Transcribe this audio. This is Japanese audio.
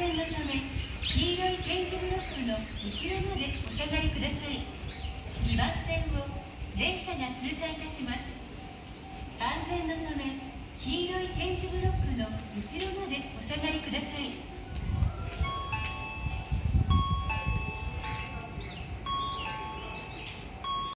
全のため黄色い点字ブロックの後ろまでお下がりください。2番線を電車が通過いたします。安全のため黄色い点字ブロックの後ろまでお下がりください。